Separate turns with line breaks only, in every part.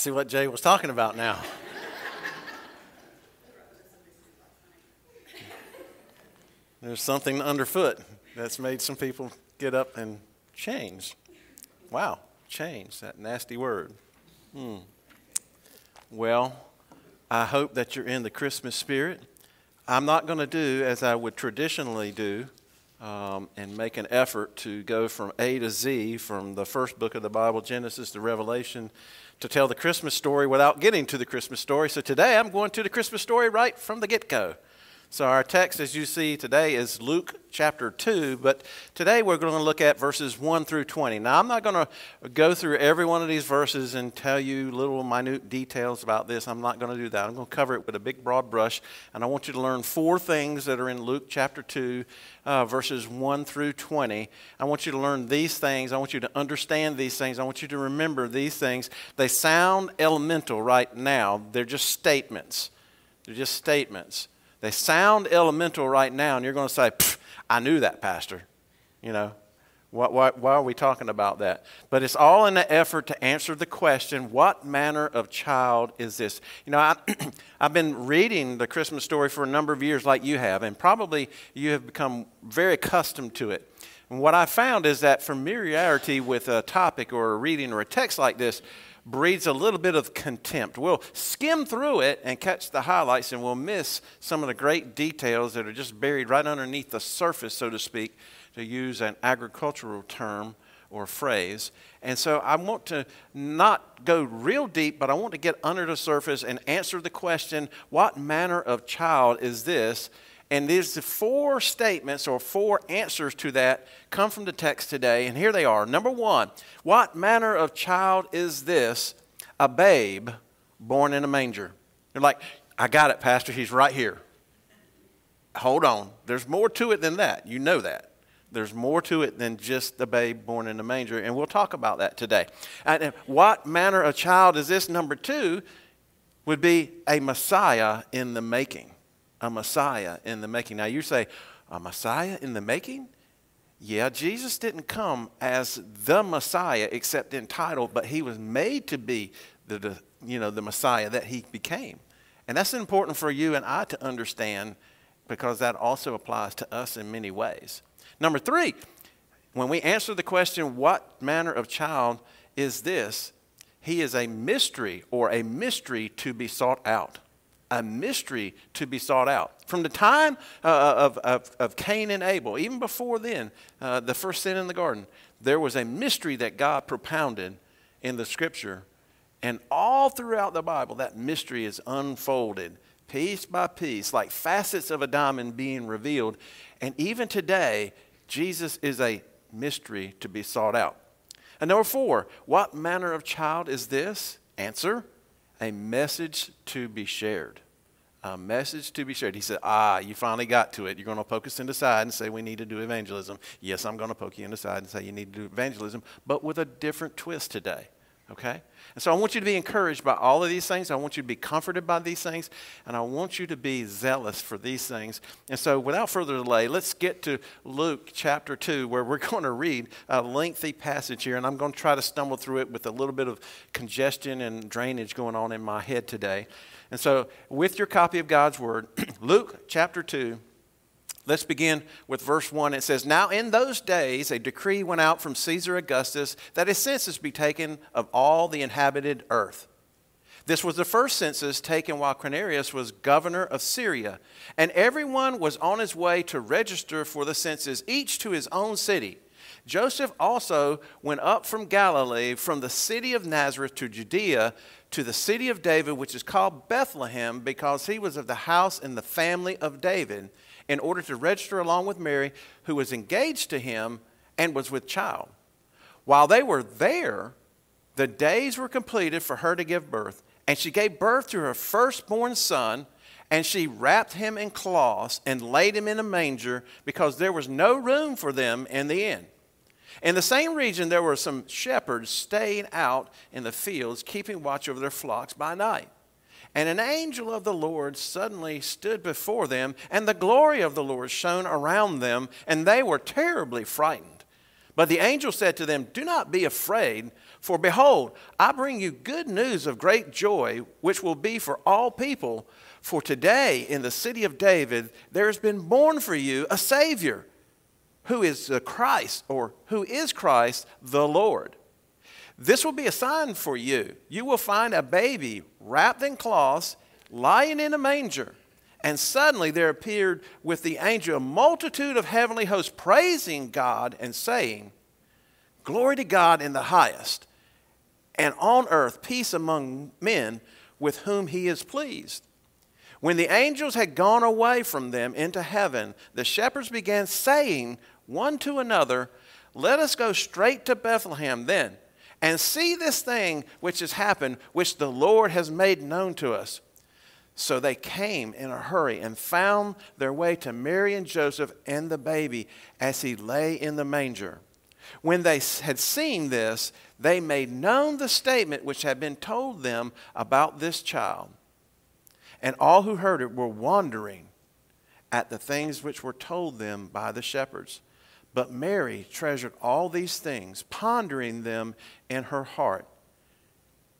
see what Jay was talking about now. There's something underfoot that's made some people get up and change. Wow, change, that nasty word. Hmm. Well, I hope that you're in the Christmas spirit. I'm not going to do as I would traditionally do um, and make an effort to go from A to Z, from the first book of the Bible, Genesis to Revelation, to tell the Christmas story without getting to the Christmas story. So today I'm going to the Christmas story right from the get go. So, our text, as you see today, is Luke chapter 2, but today we're going to look at verses 1 through 20. Now, I'm not going to go through every one of these verses and tell you little minute details about this. I'm not going to do that. I'm going to cover it with a big broad brush, and I want you to learn four things that are in Luke chapter 2, uh, verses 1 through 20. I want you to learn these things. I want you to understand these things. I want you to remember these things. They sound elemental right now, they're just statements. They're just statements. They sound elemental right now, and you're going to say, I knew that, Pastor. You know, why, why, why, are we talking about that? But it's all in the effort to answer the question what manner of child is this? You know, I, I've been reading the Christmas story for a number of years, like you have, and probably you have become very accustomed to it. And what I found is that familiarity with a topic or a reading or a text like this breeds a little bit of contempt. We'll skim through it and catch the highlights, and we'll miss some of the great details that are just buried right underneath the surface, so to speak, to use an agricultural term or phrase. And so I want to not go real deep, but I want to get under the surface and answer the question what manner of child is this? And these four statements or four answers to that come from the text today. And here they are. Number one, what manner of child is this? A babe born in a manger. You're like, I got it, Pastor. He's right here. Hold on. There's more to it than that. You know that. There's more to it than just the babe born in a manger. And we'll talk about that today. And what manner of child is this? Number two would be a Messiah in the making a Messiah in the making. Now you say, a Messiah in the making? Yeah, Jesus didn't come as the Messiah except in title, but he was made to be the, the, you know, the Messiah that he became. And that's important for you and I to understand because that also applies to us in many ways. Number three, when we answer the question, what manner of child is this? He is a mystery or a mystery to be sought out a mystery to be sought out. From the time uh, uh, of, of, of, Cain and Abel, even before then, uh, the first sin in the garden, there was a mystery that God propounded in the scripture. And all throughout the Bible, that mystery is unfolded piece by piece, like facets of a diamond being revealed. And even today, Jesus is a mystery to be sought out. And number four, what manner of child is this? Answer a message to be shared. A message to be shared. He said, Ah, you finally got to it. You're going to poke us in the side and say we need to do evangelism. Yes, I'm going to poke you in the side and say you need to do evangelism, but with a different twist today. Okay? And so I want you to be encouraged by all of these things. I want you to be comforted by these things. And I want you to be zealous for these things. And so without further delay, let's get to Luke chapter 2, where we're going to read a lengthy passage here. And I'm going to try to stumble through it with a little bit of congestion and drainage going on in my head today. And so, with your copy of God's Word, Luke chapter 2 Let's begin with verse 1. It says, Now in those days a decree went out from Caesar Augustus that a census be taken of all the inhabited earth. This was the first census taken while Quirinius was governor of Syria, and everyone was on his way to register for the census, each to his own city. Joseph also went up from Galilee, from the city of Nazareth to Judea, to the city of David, which is called Bethlehem, because he was of the house and the family of David in order to register along with Mary, who was engaged to him and was with child. While they were there, the days were completed for her to give birth, and she gave birth to her firstborn son. And she wrapped him in cloths and laid him in a manger because there was no room for them in the inn. In the same region, there were some shepherds staying out in the fields, keeping watch over their flocks by night. And an angel of the Lord suddenly stood before them, and the glory of the Lord shone around them, and they were terribly frightened. But the angel said to them, Do not be afraid, for behold, I bring you good news of great joy, which will be for all people. For today in the city of David there has been born for you a Savior, who is the Christ, or who is Christ the Lord. This will be a sign for you. You will find a baby wrapped in cloths, lying in a manger. And suddenly there appeared with the angel a multitude of heavenly hosts praising God and saying, Glory to God in the highest, and on earth peace among men with whom he is pleased. When the angels had gone away from them into heaven, the shepherds began saying one to another, Let us go straight to Bethlehem then, and see this thing which has happened, which the Lord has made known to us. So they came in a hurry and found their way to Mary and Joseph and the baby as he lay in the manger. When they had seen this, they made known the statement which had been told them about this child. And all who heard it were wondering at the things which were told them by the shepherds. But Mary treasured all these things, pondering them in her heart.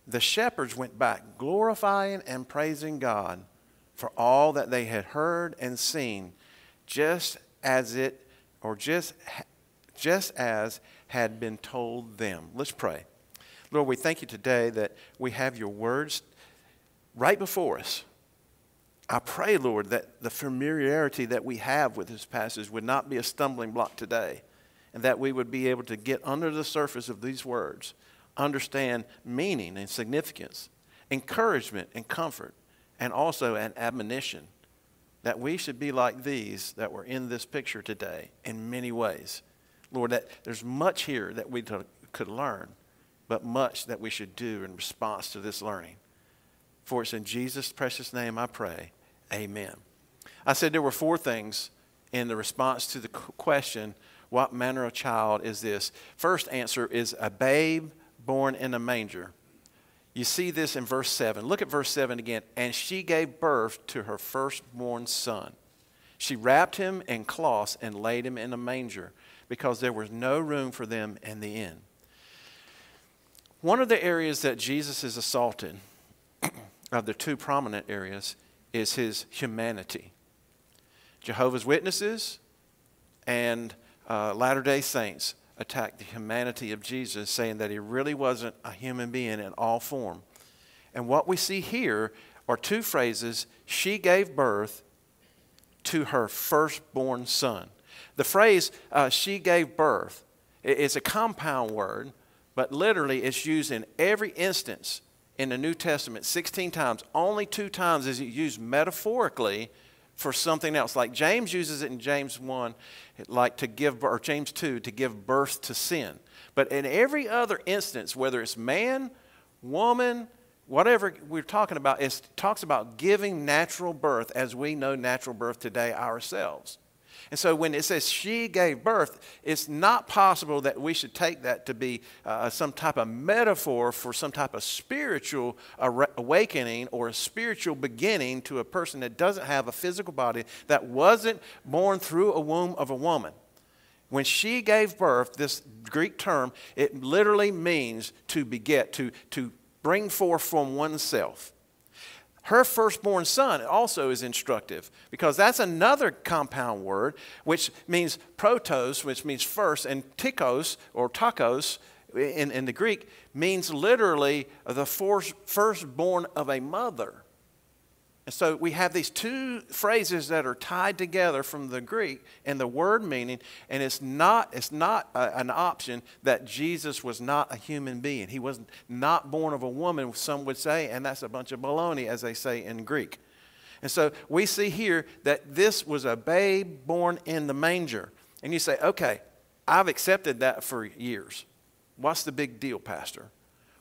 The shepherds went back, glorifying and praising God for all that they had heard and seen, just as it, or just, just as had been told them. Let's pray. Lord, we thank you today that we have your words right before us. I pray, Lord, that the familiarity that we have with this passage would not be a stumbling block today, and that we would be able to get under the surface of these words, understand meaning and significance, encouragement and comfort, and also an admonition that we should be like these that were in this picture today in many ways. Lord, that there's much here that we could learn, but much that we should do in response to this learning. For it's in Jesus' precious name I pray. Amen. I said there were four things in the response to the question, What manner of child is this? First answer is a babe born in a manger. You see this in verse 7. Look at verse 7 again. And she gave birth to her firstborn son. She wrapped him in cloths and laid him in a manger because there was no room for them in the inn. One of the areas that Jesus is assaulted, of the two prominent areas, is his humanity. Jehovah's Witnesses and uh, Latter day Saints attack the humanity of Jesus, saying that he really wasn't a human being in all form. And what we see here are two phrases she gave birth to her firstborn son. The phrase uh, she gave birth is a compound word, but literally it's used in every instance in the New Testament 16 times. Only two times is it used metaphorically for something else. Like James uses it in James 1, like to give, or James 2, to give birth to sin. But in every other instance, whether it's man, woman, whatever we're talking about, it talks about giving natural birth as we know natural birth today ourselves. And so when it says she gave birth, it's not possible that we should take that to be uh, some type of metaphor for some type of spiritual awakening or a spiritual beginning to a person that doesn't have a physical body, that wasn't born through a womb of a woman. When she gave birth, this Greek term, it literally means to beget, to, to bring forth from oneself. Her firstborn son also is instructive because that's another compound word which means protos, which means first, and tikos or takos in, in the Greek means literally the firstborn of a mother. And so we have these two phrases that are tied together from the Greek and the word meaning, and it's not, it's not a, an option that Jesus was not a human being. He was not born of a woman, some would say, and that's a bunch of baloney, as they say in Greek. And so we see here that this was a babe born in the manger. And you say, okay, I've accepted that for years. What's the big deal, Pastor?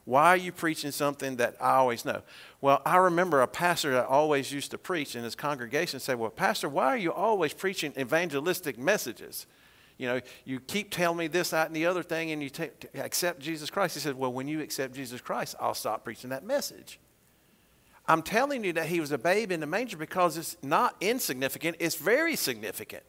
Why are you preaching something that I always know? Well, I remember a pastor that always used to preach in his congregation say, Well, Pastor, why are you always preaching evangelistic messages? You know, you keep telling me this, that, and the other thing, and you accept Jesus Christ. He said, Well, when you accept Jesus Christ, I'll stop preaching that message. I'm telling you that he was a babe in the manger because it's not insignificant, it's very significant.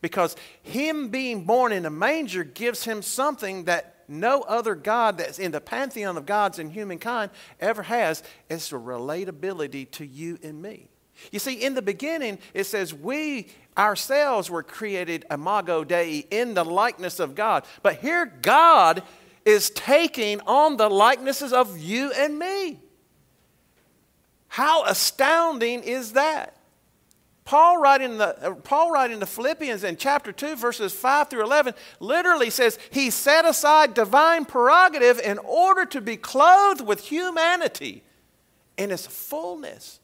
Because him being born in a manger gives him something that no other God that's in the pantheon of gods in humankind ever has. It's a relatability to you and me. You see, in the beginning, it says we ourselves were created imago Dei in the likeness of God. But here, God is taking on the likenesses of you and me. How astounding is that? Paul writing, the, uh, Paul writing the Philippians in chapter 2, verses 5 through 11, literally says he set aside divine prerogative in order to be clothed with humanity in its fullness.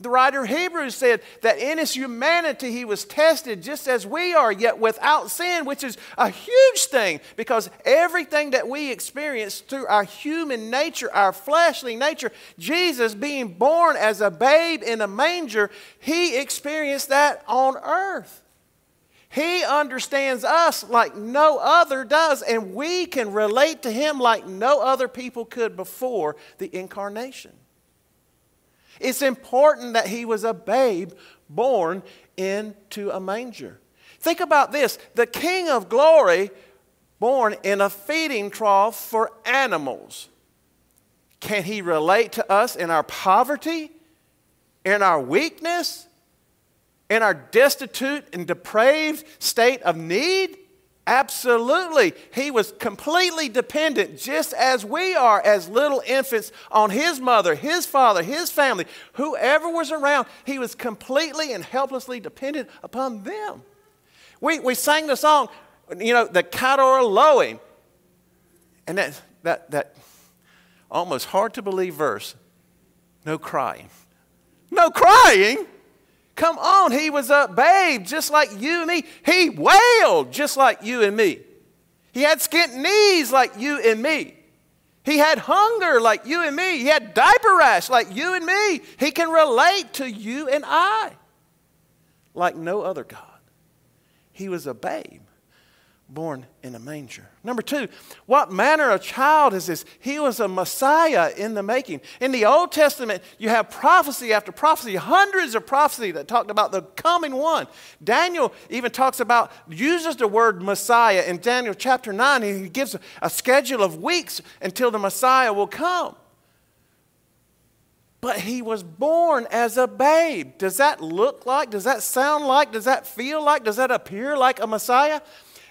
The writer of Hebrews said that in his humanity he was tested just as we are, yet without sin, which is a huge thing because everything that we experience through our human nature, our fleshly nature, Jesus being born as a babe in a manger, he experienced that on earth. He understands us like no other does, and we can relate to him like no other people could before the incarnation. It's important that he was a babe born into a manger. Think about this the King of glory born in a feeding trough for animals. Can he relate to us in our poverty, in our weakness, in our destitute and depraved state of need? Absolutely. He was completely dependent, just as we are as little infants, on his mother, his father, his family, whoever was around. He was completely and helplessly dependent upon them. We, we sang the song, you know, the are lowing. And that, that, that almost hard to believe verse no crying. No crying? Come on, he was a babe just like you and me. He wailed just like you and me. He had skint knees like you and me. He had hunger like you and me. He had diaper rash like you and me. He can relate to you and I like no other God. He was a babe born in a manger. Number two, what manner of child is this? He was a Messiah in the making. In the Old Testament, you have prophecy after prophecy, hundreds of prophecy that talked about the coming one. Daniel even talks about, uses the word Messiah in Daniel chapter 9. He gives a schedule of weeks until the Messiah will come. But he was born as a babe. Does that look like, does that sound like, does that feel like, does that appear like a Messiah?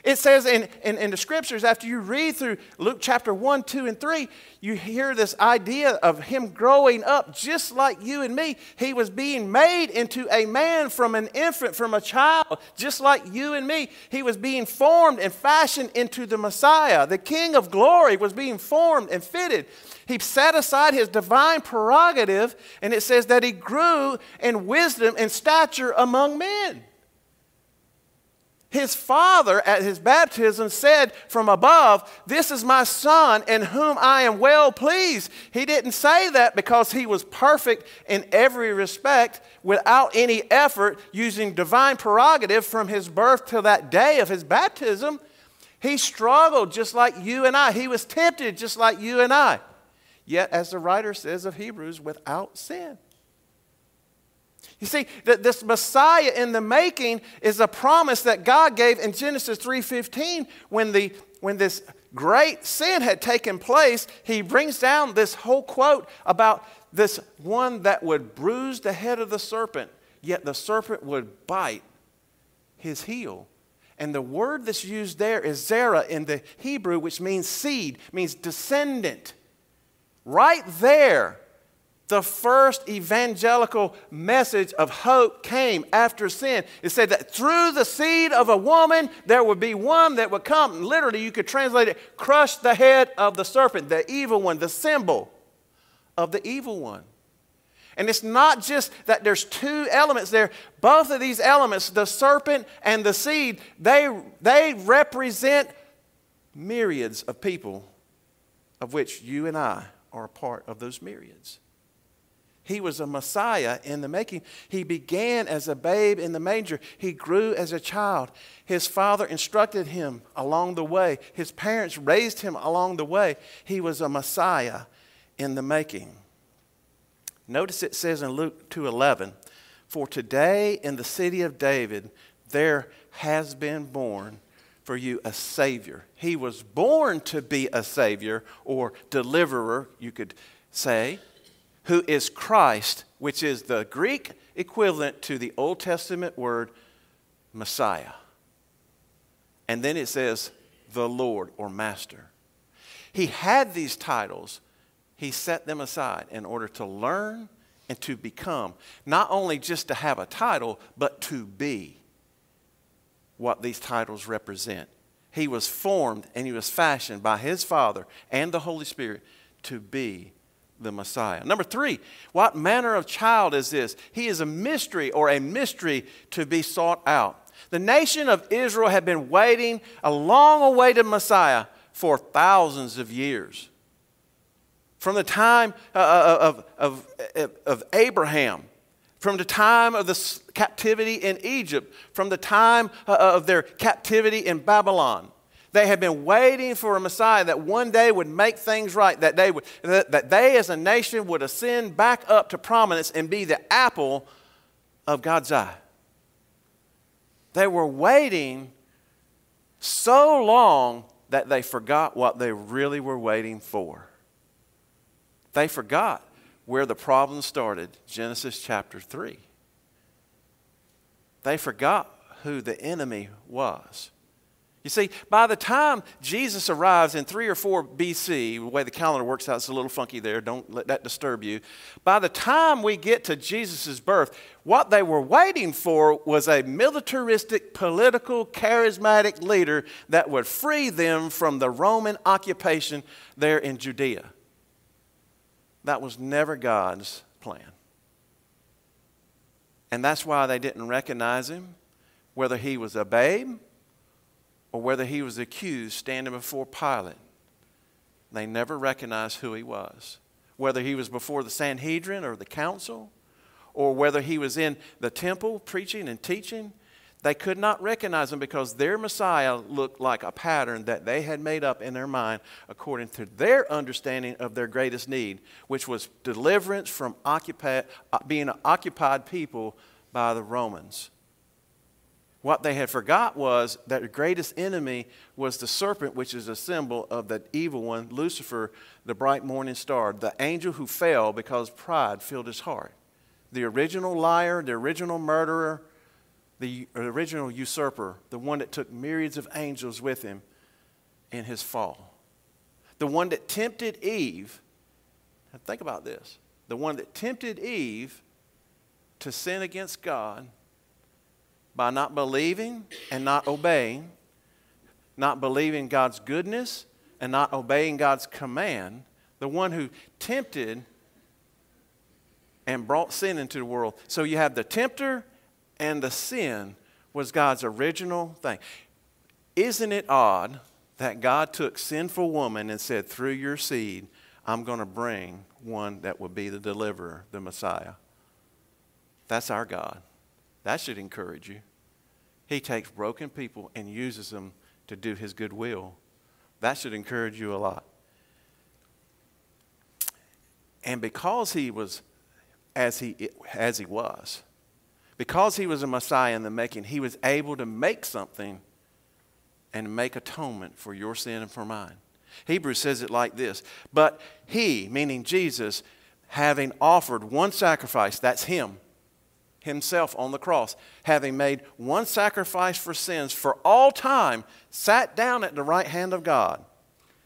It says in, in, in, the scriptures, after you read through Luke chapter 1, 2, and 3, you hear this idea of him growing up just like you and me. He was being made into a man from an infant, from a child, just like you and me. He was being formed and fashioned into the Messiah. The King of glory was being formed and fitted. He set aside his divine prerogative, and it says that he grew in wisdom and stature among men. His father at his baptism said from above, This is my son in whom I am well pleased. He didn't say that because he was perfect in every respect without any effort using divine prerogative from his birth to that day of his baptism. He struggled just like you and I. He was tempted just like you and I. Yet, as the writer says of Hebrews, without sin. You see, that this Messiah in the making is a promise that God gave in Genesis 3:15 when the when this great sin had taken place, he brings down this whole quote about this one that would bruise the head of the serpent, yet the serpent would bite his heel. And the word that's used there is zera in the Hebrew, which means seed, means descendant. Right there, the first evangelical message of hope came after sin. It said that through the seed of a woman, there would be one that would come. Literally, you could translate it crush the head of the serpent, the evil one, the symbol of the evil one. And it's not just that there's two elements there. Both of these elements, the serpent and the seed, they, they represent myriads of people, of which you and I are a part of those myriads. He was a Messiah in the making. He began as a babe in the manger. He grew as a child. His father instructed him along the way. His parents raised him along the way. He was a Messiah in the making. Notice it says in Luke 2:11, "For today in the city of David there has been born for you a Savior. He was born to be a Savior or deliverer, you could say, who is Christ, which is the Greek equivalent to the Old Testament word Messiah. And then it says, the Lord or Master. He had these titles, he set them aside in order to learn and to become. Not only just to have a title, but to be what these titles represent. He was formed and he was fashioned by his Father and the Holy Spirit to be the Messiah. Number three, what manner of child is this? He is a mystery or a mystery to be sought out. The nation of Israel had been waiting a long awaited Messiah for thousands of years. From the time uh, uh, of, of, of, of Abraham, from the time of the captivity in Egypt, from the time uh, of their captivity in Babylon. They had been waiting for a Messiah that one day would make things right, that they, would, that they as a nation would ascend back up to prominence and be the apple of God's eye. They were waiting so long that they forgot what they really were waiting for. They forgot where the problem started, Genesis chapter 3. They forgot who the enemy was. You see, by the time Jesus arrives in 3 or 4 BC, the way the calendar works out, it's a little funky there. Don't let that disturb you. By the time we get to Jesus' birth, what they were waiting for was a militaristic, political, charismatic leader that would free them from the Roman occupation there in Judea. That was never God's plan. And that's why they didn't recognize him, whether he was a babe or whether he was accused standing before Pilate. They never recognized who he was. Whether he was before the Sanhedrin or the council, or whether he was in the temple preaching and teaching, they could not recognize him because their Messiah looked like a pattern that they had made up in their mind according to their understanding of their greatest need, which was deliverance from uh, being an occupied people by the Romans. What they had forgot was that the greatest enemy was the serpent, which is a symbol of the evil one, Lucifer, the bright morning star, the angel who fell because pride filled his heart. The original liar, the original murderer, the original usurper, the one that took myriads of angels with him in his fall. The one that tempted Eve, think about this, the one that tempted Eve to sin against God by not believing and not obeying, not believing God's goodness and not obeying God's command, the one who tempted and brought sin into the world. So you have the tempter and the sin was God's original thing. Isn't it odd that God took sinful woman and said, through your seed, I'm going to bring one that will be the deliverer, the Messiah? That's our God. That should encourage you. He takes broken people and uses them to do his good will. That should encourage you a lot. And because he was as he, as he was, because he was a Messiah in the making, he was able to make something and make atonement for your sin and for mine. Hebrews says it like this But he, meaning Jesus, having offered one sacrifice, that's him, himself on the cross, having made one sacrifice for sins for all time, sat down at the right hand of God.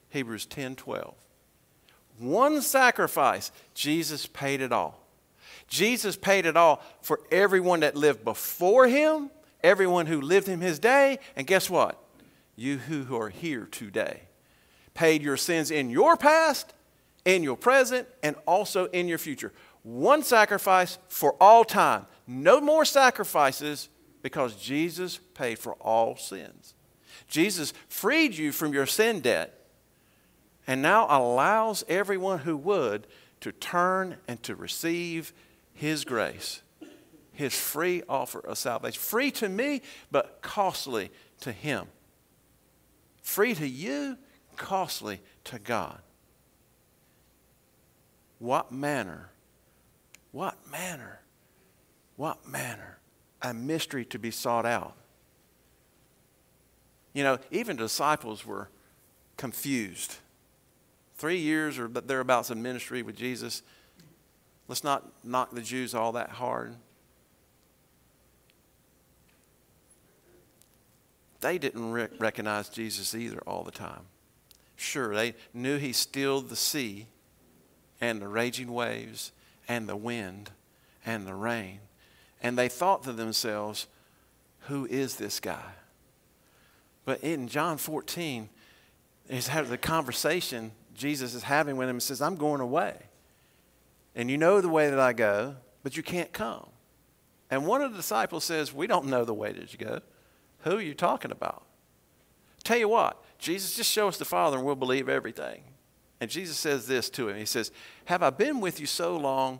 Hebrews 10 12. One sacrifice, Jesus paid it all. Jesus paid it all for everyone that lived before him, everyone who lived in his day, and guess what? You who are here today. Paid your sins in your past, in your present, and also in your future. One sacrifice for all time. No more sacrifices because Jesus paid for all sins. Jesus freed you from your sin debt and now allows everyone who would to turn and to receive His grace, His free offer of salvation. Free to me, but costly to Him. Free to you, costly to God. What manner? What manner what manner? A mystery to be sought out. You know, even disciples were confused. Three years or thereabouts of ministry with Jesus. Let's not knock the Jews all that hard. They didn't rec- recognize Jesus either all the time. Sure, they knew he stilled the sea and the raging waves and the wind and the rain. And they thought to themselves, who is this guy? But in John 14, he's had the conversation Jesus is having with him and says, I'm going away. And you know the way that I go, but you can't come. And one of the disciples says, We don't know the way that you go. Who are you talking about? Tell you what, Jesus, just show us the Father and we'll believe everything. And Jesus says this to him He says, Have I been with you so long,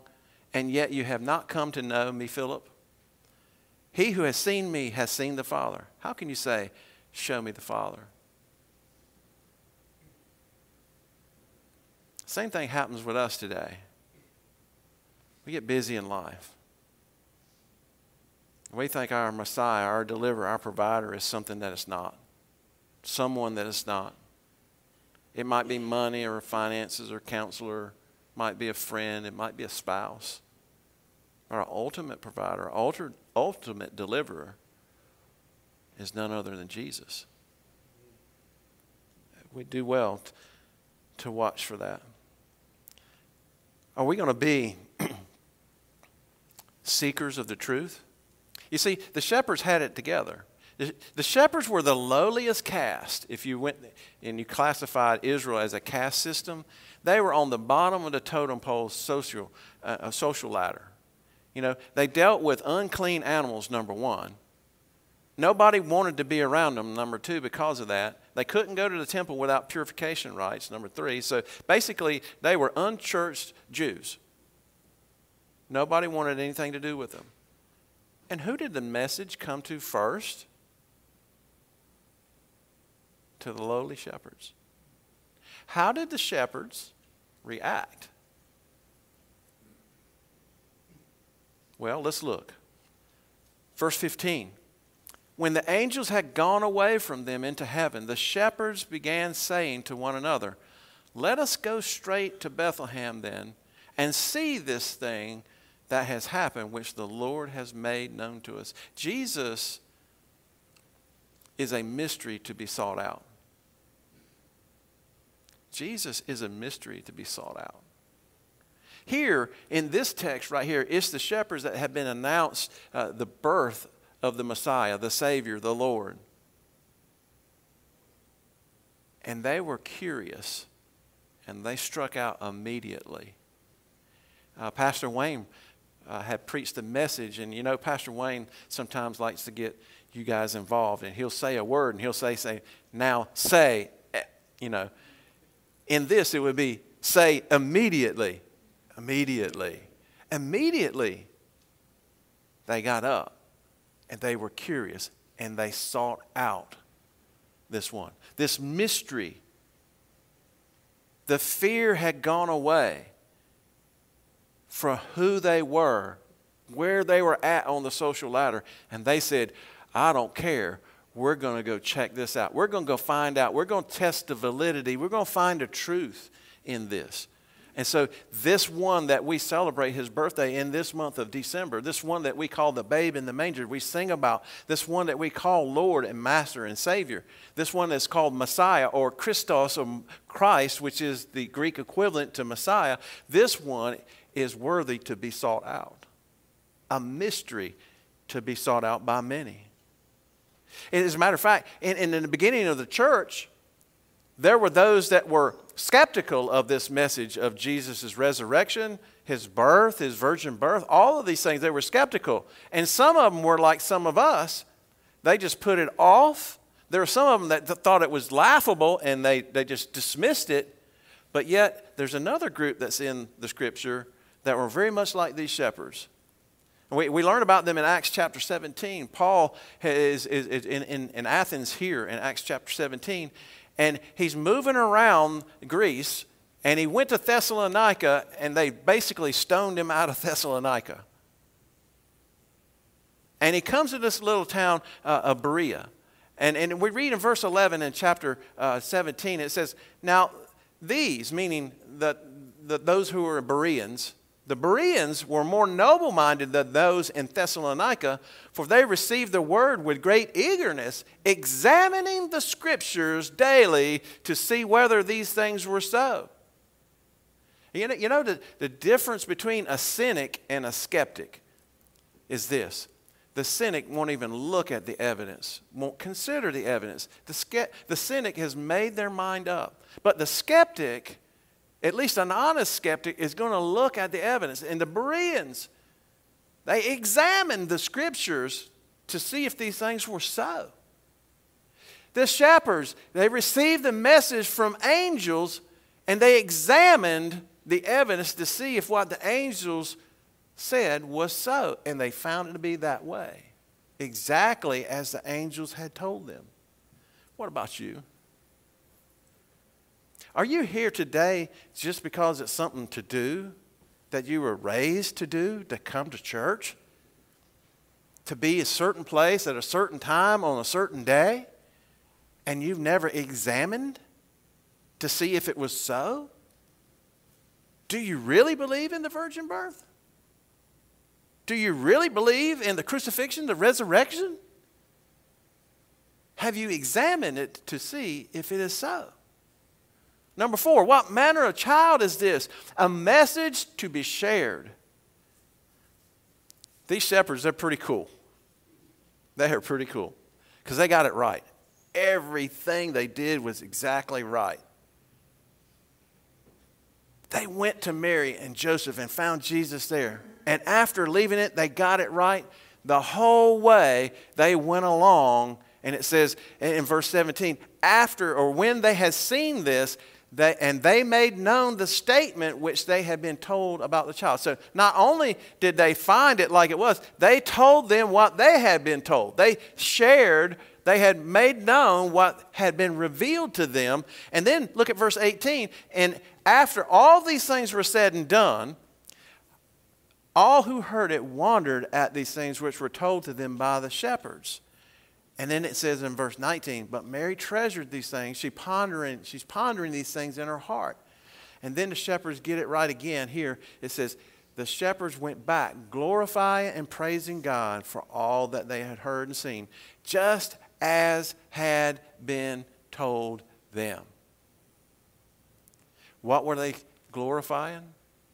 and yet you have not come to know me, Philip? He who has seen me has seen the Father. How can you say, Show me the Father? Same thing happens with us today. We get busy in life. We think our Messiah, our deliverer, our provider is something that it's not, someone that it's not. It might be money or finances or counselor, might be a friend, it might be a spouse. Our ultimate provider, our ultimate deliverer is none other than Jesus. We do well t- to watch for that. Are we going to be seekers of the truth? You see, the shepherds had it together. The shepherds were the lowliest caste. If you went and you classified Israel as a caste system, they were on the bottom of the totem pole social, uh, social ladder. You know, they dealt with unclean animals, number one. Nobody wanted to be around them, number two, because of that. They couldn't go to the temple without purification rites, number three. So basically, they were unchurched Jews. Nobody wanted anything to do with them. And who did the message come to first? To the lowly shepherds. How did the shepherds react? Well, let's look. Verse 15. When the angels had gone away from them into heaven, the shepherds began saying to one another, Let us go straight to Bethlehem then and see this thing that has happened, which the Lord has made known to us. Jesus is a mystery to be sought out. Jesus is a mystery to be sought out. Here, in this text right here, it's the shepherds that have been announced uh, the birth of the Messiah, the Savior, the Lord. And they were curious, and they struck out immediately. Uh, Pastor Wayne uh, had preached a message. And you know, Pastor Wayne sometimes likes to get you guys involved, and he'll say a word, and he'll say, "Say now, say," eh, you know. In this, it would be say immediately, immediately, immediately. They got up, and they were curious, and they sought out this one, this mystery. The fear had gone away for who they were, where they were at on the social ladder, and they said, I don't care. We're going to go check this out. We're going to go find out. We're going to test the validity. We're going to find the truth in this. And so, this one that we celebrate his birthday in this month of December, this one that we call the babe in the manger, we sing about, this one that we call Lord and Master and Savior, this one that's called Messiah or Christos or Christ, which is the Greek equivalent to Messiah, this one is worthy to be sought out, a mystery to be sought out by many. As a matter of fact, in, in the beginning of the church, there were those that were skeptical of this message of Jesus' resurrection, his birth, his virgin birth, all of these things. They were skeptical. And some of them were like some of us. They just put it off. There were some of them that thought it was laughable and they, they just dismissed it. But yet, there's another group that's in the scripture that were very much like these shepherds. We, we learn about them in Acts chapter 17. Paul is, is, is in, in, in Athens here in Acts chapter 17, and he's moving around Greece, and he went to Thessalonica, and they basically stoned him out of Thessalonica. And he comes to this little town uh, of Berea. And, and we read in verse 11 in chapter uh, 17, it says, Now these, meaning the, the, those who were Bereans, the Bereans were more noble minded than those in Thessalonica, for they received the word with great eagerness, examining the scriptures daily to see whether these things were so. You know, you know the, the difference between a cynic and a skeptic is this the cynic won't even look at the evidence, won't consider the evidence. The, the cynic has made their mind up. But the skeptic, at least an honest skeptic, is going to look at the evidence. And the Bereans, they examined the scriptures to see if these things were so. The shepherds, they received the message from angels and they examined the evidence to see if what the angels said was so. And they found it to be that way, exactly as the angels had told them. What about you? Are you here today just because it's something to do that you were raised to do, to come to church? To be a certain place at a certain time on a certain day? And you've never examined to see if it was so? Do you really believe in the virgin birth? Do you really believe in the crucifixion, the resurrection? Have you examined it to see if it is so? Number four, what manner of child is this? A message to be shared. These shepherds, they're pretty cool. They are pretty cool because they got it right. Everything they did was exactly right. They went to Mary and Joseph and found Jesus there. And after leaving it, they got it right. The whole way they went along, and it says in verse 17, after or when they had seen this, they, and they made known the statement which they had been told about the child. So not only did they find it like it was, they told them what they had been told. They shared, they had made known what had been revealed to them. And then look at verse 18. And after all these things were said and done, all who heard it wondered at these things which were told to them by the shepherds. And then it says in verse 19, but Mary treasured these things. She pondering, she's pondering these things in her heart. And then the shepherds get it right again. Here it says, the shepherds went back, glorifying and praising God for all that they had heard and seen, just as had been told them. What were they glorifying?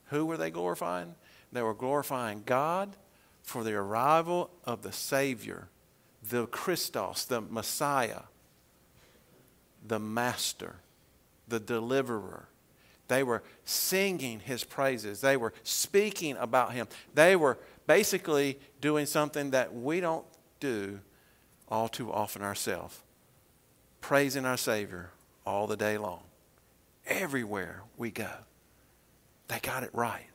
Who were they glorifying? They were glorifying God for the arrival of the Savior, the Christos, the Messiah, the Master, the Deliverer. They were singing his praises. They were speaking about him. They were basically doing something that we don't do all too often ourselves praising our Savior all the day long everywhere we go. They got it right.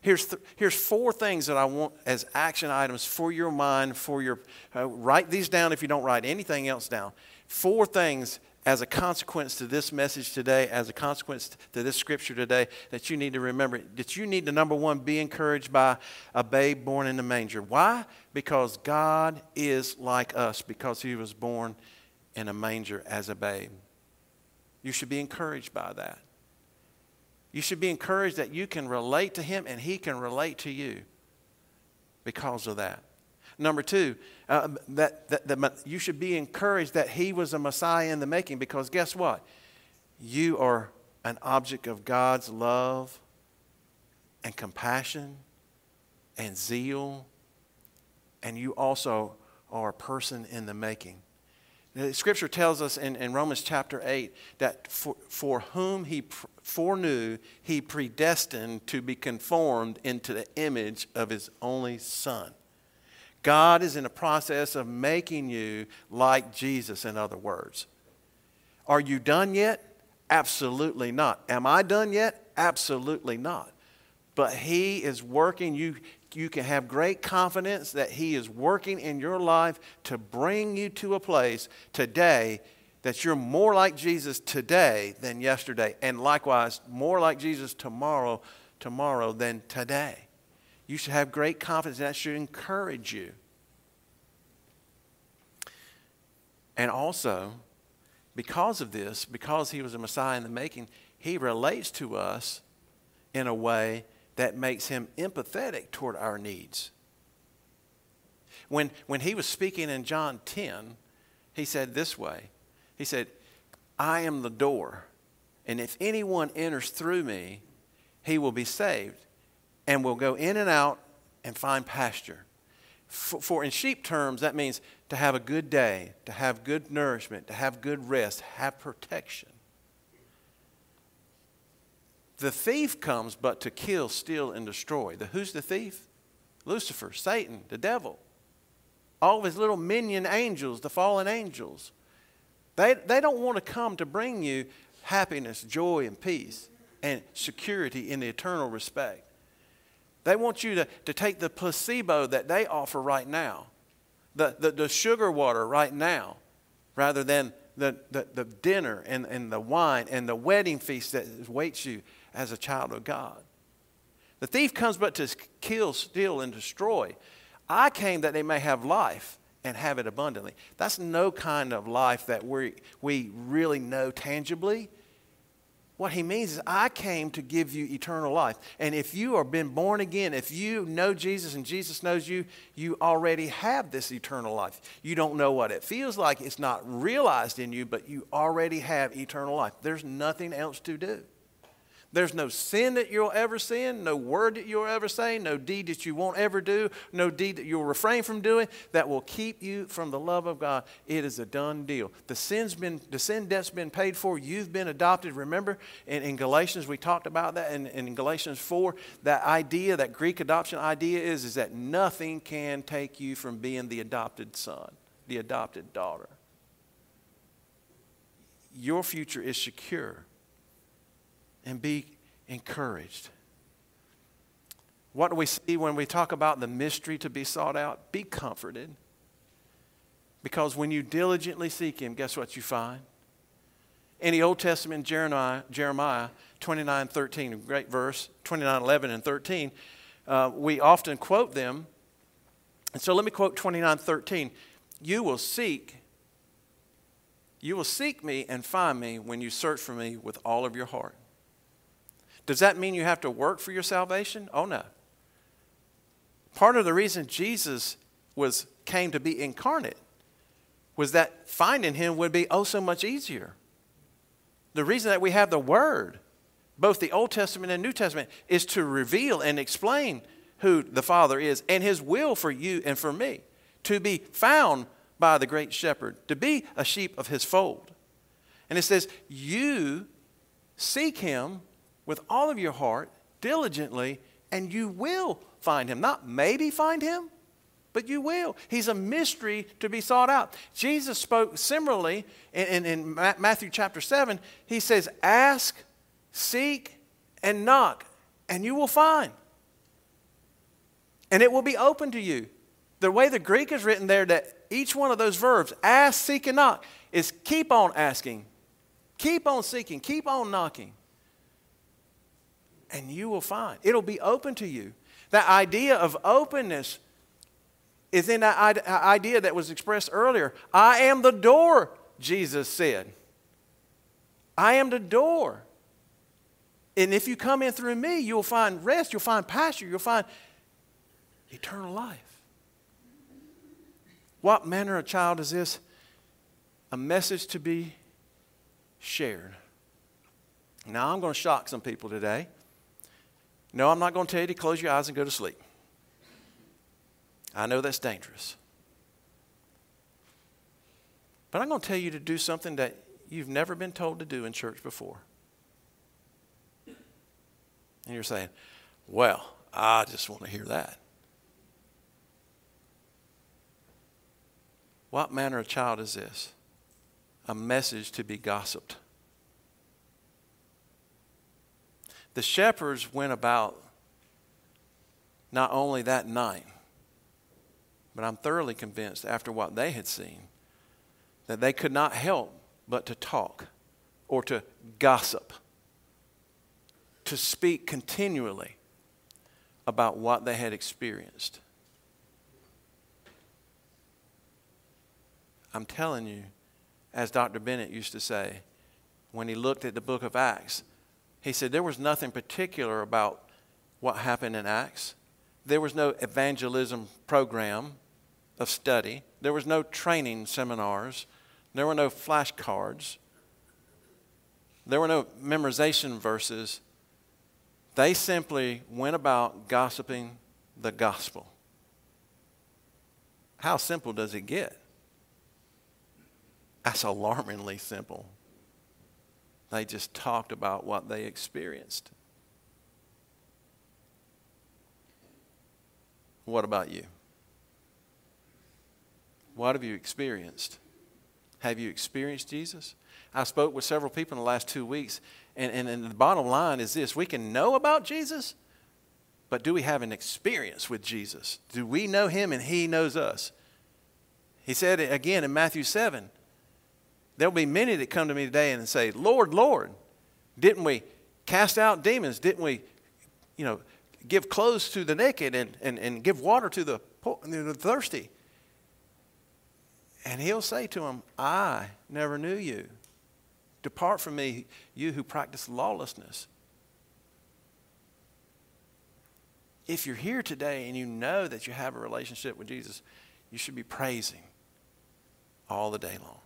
Here's, th- here's four things that I want as action items for your mind, for your, uh, write these down if you don't write anything else down. Four things as a consequence to this message today, as a consequence to this scripture today, that you need to remember. That you need to, number one, be encouraged by a babe born in the manger. Why? Because God is like us, because he was born in a manger as a babe. You should be encouraged by that. You should be encouraged that you can relate to him and he can relate to you because of that. Number two, uh, that, that, that you should be encouraged that he was a Messiah in the making because guess what? You are an object of God's love and compassion and zeal, and you also are a person in the making. The scripture tells us in, in Romans chapter 8 that for, for whom he foreknew, he predestined to be conformed into the image of his only Son. God is in the process of making you like Jesus, in other words. Are you done yet? Absolutely not. Am I done yet? Absolutely not. But He is working. You, you can have great confidence that He is working in your life to bring you to a place today that you're more like Jesus today than yesterday, and likewise, more like Jesus tomorrow, tomorrow than today. You should have great confidence, that should encourage you. And also, because of this, because he was a Messiah in the making, he relates to us in a way that makes him empathetic toward our needs. When, when he was speaking in John 10, he said this way He said, I am the door, and if anyone enters through me, he will be saved and will go in and out and find pasture. For, for, in sheep terms, that means to have a good day, to have good nourishment, to have good rest, have protection. The thief comes but to kill, steal, and destroy. The, who's the thief? Lucifer, Satan, the devil. All of his little minion angels, the fallen angels. They, they don't want to come to bring you happiness, joy, and peace and security in the eternal respect. They want you to, to take the placebo that they offer right now, the, the, the sugar water right now, rather than the, the, the dinner and, and the wine and the wedding feast that awaits you as a child of God. The thief comes but to kill, steal, and destroy. I came that they may have life and have it abundantly. That's no kind of life that we, we really know tangibly. What he means is, I came to give you eternal life. And if you are been born again, if you know Jesus and Jesus knows you, you already have this eternal life. You don't know what it feels like, it's not realized in you, but you already have eternal life. There's nothing else to do. There's no sin that you'll ever sin, no word that you'll ever say, no deed that you won't ever do, no deed that you'll refrain from doing that will keep you from the love of God. It is a done deal. The sin's been the sin debt's been paid for. You've been adopted. Remember in, in Galatians we talked about that in, in Galatians 4, that idea, that Greek adoption idea is, is that nothing can take you from being the adopted son, the adopted daughter. Your future is secure and be encouraged. What do we see when we talk about the mystery to be sought out? Be comforted. Because when you diligently seek Him, guess what you find? In the Old Testament, Jeremiah, Jeremiah 29 13, a great verse, 29 11 and 13, uh, we often quote them. And so let me quote 29 13. You will seek, you will seek me and find me when you search for me with all of your heart. Does that mean you have to work for your salvation? Oh no. Part of the reason Jesus was came to be incarnate was that finding him would be oh so much easier. The reason that we have the word, both the Old Testament and New Testament, is to reveal and explain who the Father is and his will for you and for me. To be found by the great shepherd, to be a sheep of his fold. And it says, You seek him with all of your heart, diligently, and you will find him. Not maybe find him, but you will. He's a mystery to be sought out. Jesus spoke similarly in, in, in, Matthew chapter 7. He says, Ask, seek, and knock, and you will find. And it will be open to you. The way the Greek is written there, that each one of those verbs, ask, seek, and knock, is keep on asking, keep on seeking, keep on knocking and you will find. It'll be open to you. That idea of openness is in that uh, idea that was expressed earlier. I am the door, Jesus said. I am the door. And if you come in through me, you'll find rest, you'll find pasture, you'll find eternal life. What manner of child is this? A message to be shared. Now, I'm going to shock some people today. No, I'm not going to tell you to close your eyes and go to sleep. I know that's dangerous. But I'm going to tell you to do something that you've never been told to do in church before. And you're saying, well, I just want to hear that. What manner of child is this? A message to be gossiped. The shepherds went about not only that night, but I'm thoroughly convinced after what they had seen that they could not help but to talk or to gossip, to speak continually about what they had experienced. I'm telling you, as Dr. Bennett used to say when he looked at the book of Acts. He said there was nothing particular about what happened in Acts. There was no evangelism program of study. There was no training seminars. There were no flashcards. There were no memorization verses. They simply went about gossiping the gospel. How simple does it get? That's alarmingly simple. They just talked about what they experienced. What about you? What have you experienced? Have you experienced Jesus? I spoke with several people in the last two weeks, and, and, and the bottom line is this we can know about Jesus, but do we have an experience with Jesus? Do we know him and he knows us? He said again in Matthew 7 There'll be many that come to me today and say, Lord, Lord, didn't we cast out demons? Didn't we, you know, give clothes to the naked and, and, and give water to the, the thirsty? And he'll say to them, I never knew you. Depart from me, you who practice lawlessness. If you're here today and you know that you have a relationship with Jesus, you should be praising all the day long.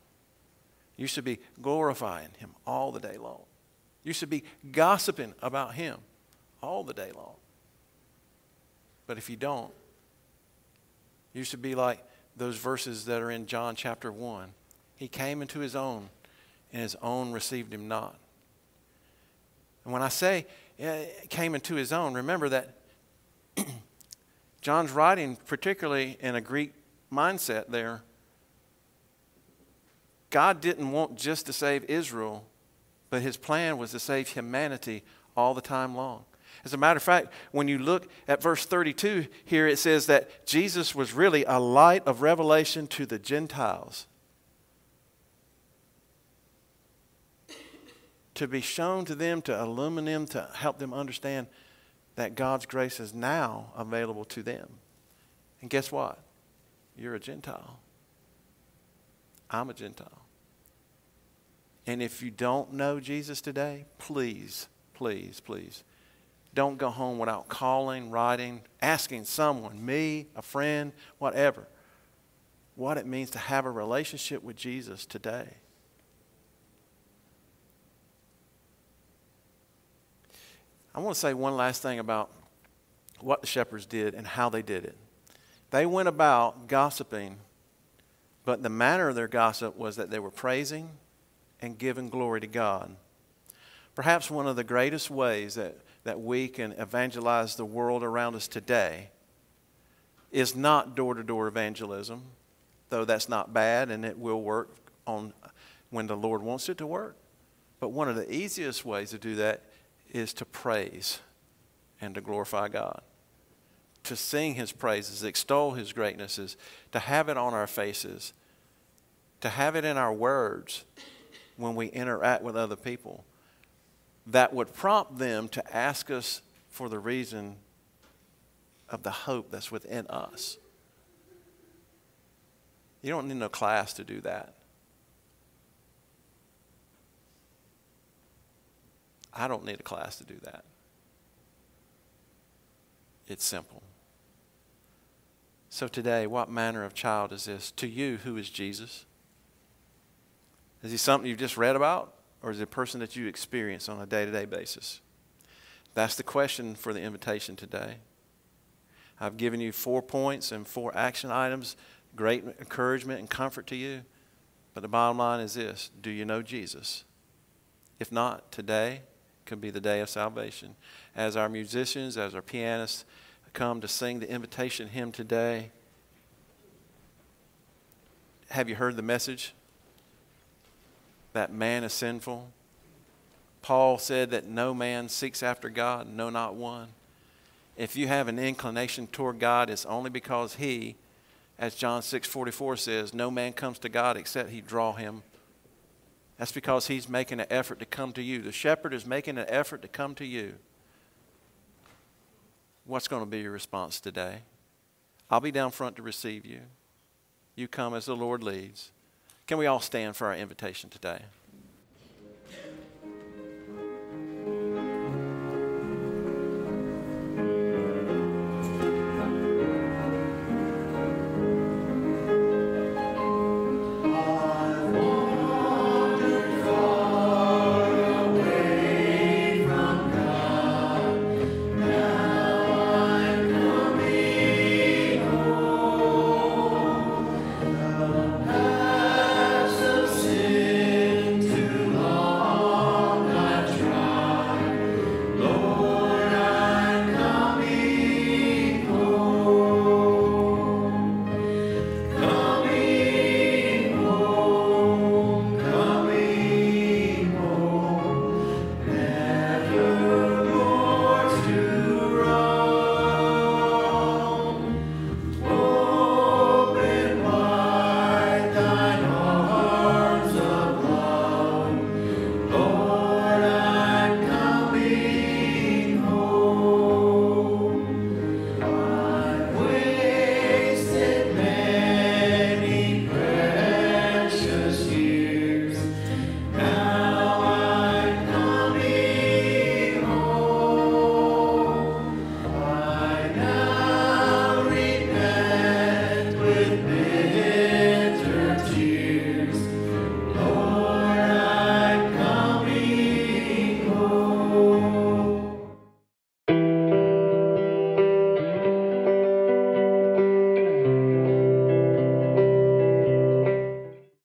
You should be glorifying Him all the day long. You should be gossiping about Him all the day long. But if you don't, you should be like those verses that are in John chapter 1. He came into His own, and His own received Him not. And when I say eh, came into His own, remember that John's writing, particularly in a Greek mindset there God didn't want just to save Israel, but his plan was to save humanity all the time long. As a matter of fact, when you look at verse 32 here, it says that Jesus was really a light of revelation to the Gentiles. To be shown to them, to illumine them, to help them understand that God's grace is now available to them. And guess what? You're a Gentile. I'm a Gentile. And if you don't know Jesus today, please, please, please, don't go home without calling, writing, asking someone, me, a friend, whatever, what it means to have a relationship with Jesus today. I want to say one last thing about what the shepherds did and how they did it. They went about gossiping, but the manner of their gossip was that they were praising and giving glory to God. Perhaps one of the greatest ways that, that we can evangelize the world around us today is not door to door evangelism, though that's not bad and it will work on when the Lord wants it to work. But one of the easiest ways to do that is to praise and to glorify God. To sing his praises, extol his greatnesses, to have it on our faces, to have it in our words, when we interact with other people that would prompt them to ask us for the reason of the hope that's within us. You don't need no class to do that. I don't need a class to do that. It's simple. So, today, what manner of child is this? To you, who is Jesus? Is he something you've just read about, or is he a person that you experience on a day to day basis? That's the question for the invitation today. I've given you four points and four action items, great encouragement and comfort to you. But the bottom line is this do you know Jesus? If not, today could be the day of salvation. As our musicians, as our pianists come to sing the invitation hymn today, have you heard the message? That man is sinful. Paul said that no man seeks after God, no, not one. If you have an inclination toward God, it's only because He, as John 6 44 says, no man comes to God except He draw him. That's because He's making an effort to come to you. The shepherd is making an effort to come to you. What's going to be your response today? I'll be down front to receive you. You come as the Lord leads. Can we all stand for our invitation today?